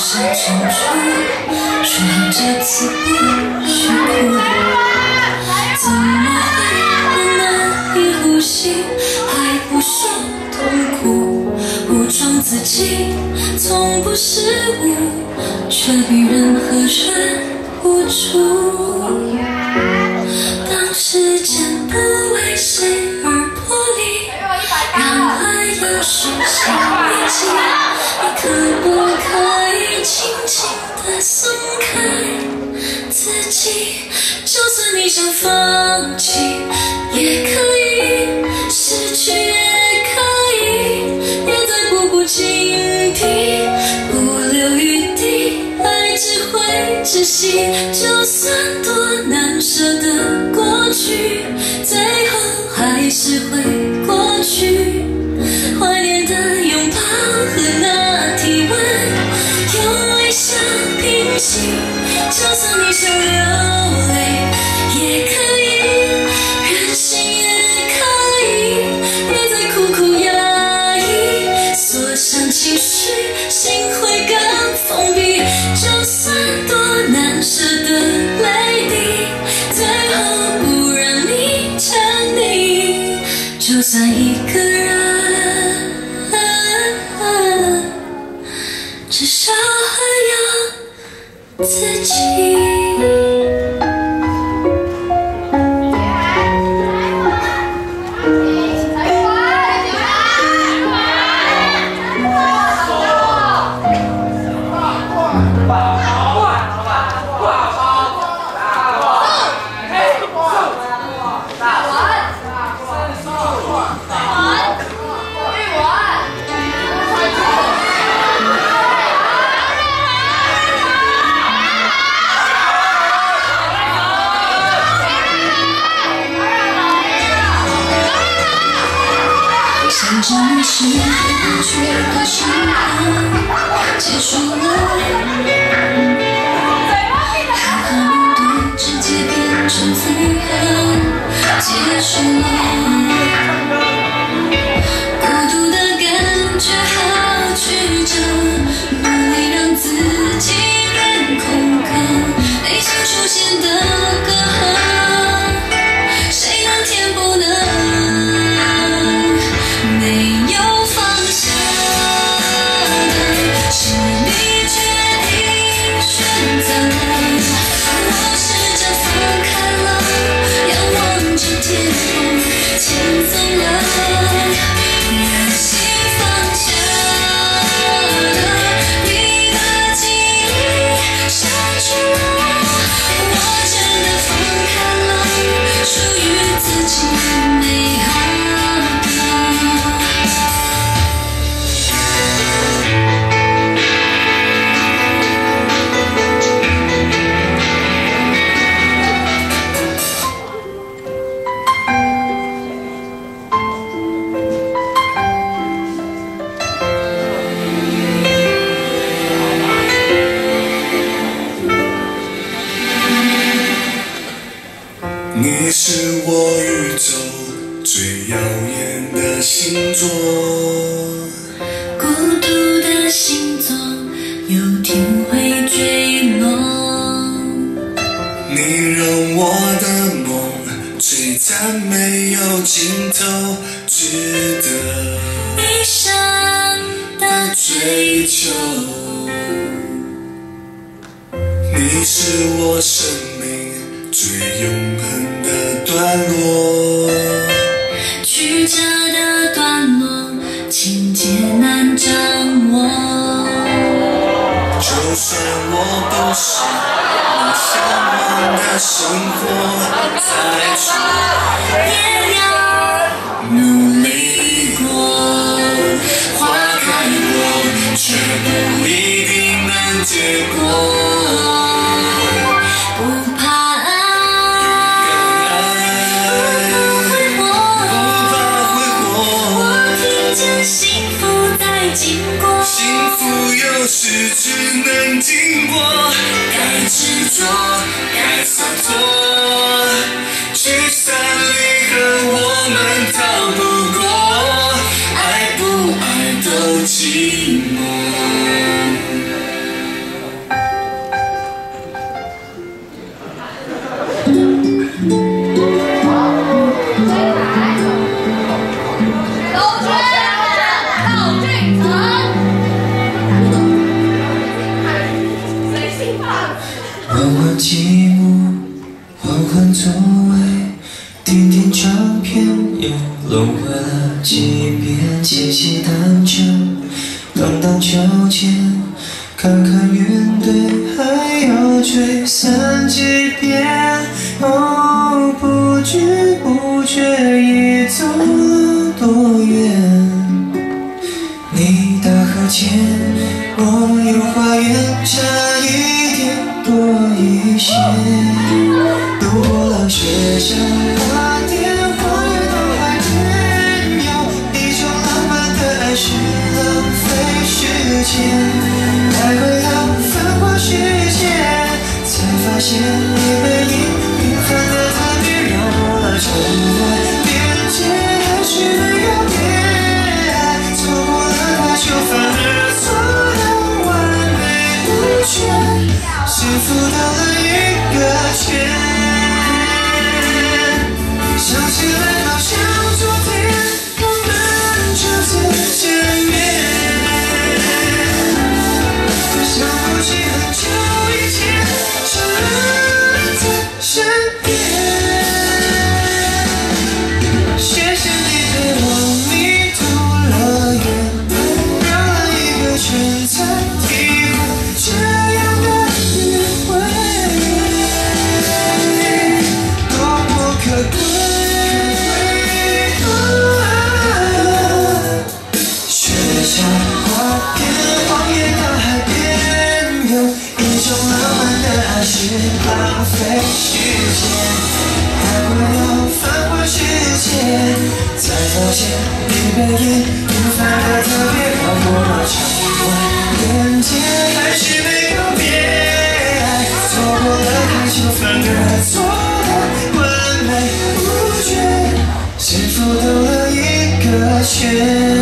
是清楚，说好这次不许哭。怎么会那么一呼吸，还不说痛苦？武装自己，从不失误，却比任何人无助。自己？就算你想放弃，也可以失去，也可以别再步步紧逼，不留余地，爱只会窒息。就算多难舍的过去，最后还是会过去。怀念的拥抱和那体温，用微笑平息。就算你想流泪，也可以任性，也可以别再苦苦压抑，锁上情绪，心会更封闭。就算多难舍的泪滴，最后不让你沉溺，就算情。想着你是过去的伤痕结束了，狠狠面对，直接变成悔恨，结束了。你是我宇宙最耀眼的星座，孤独的星座有天会坠落，你让我的梦璀璨没有尽头，值得一生的追追求。你是我生命最永恒的段落。曲折的段落，情节难掌握。就算我不是你向往的生活，再去也要努力过，花开过，却不一定能结果。是只能经过，该执着，该洒脱，缓缓寂寞，换换座位，听听唱片，又轮回了几遍，骑骑单车，荡荡秋千，看看云堆，还要吹散一些。路过了学校花店，花园到海边，有一种浪漫的爱是浪费时间。来回到繁华世界，才发现你才发现你背影平凡的特别，绕过了城外边界，还是没有别爱。错过了太久反而错的完美无缺，幸福兜了一个圈。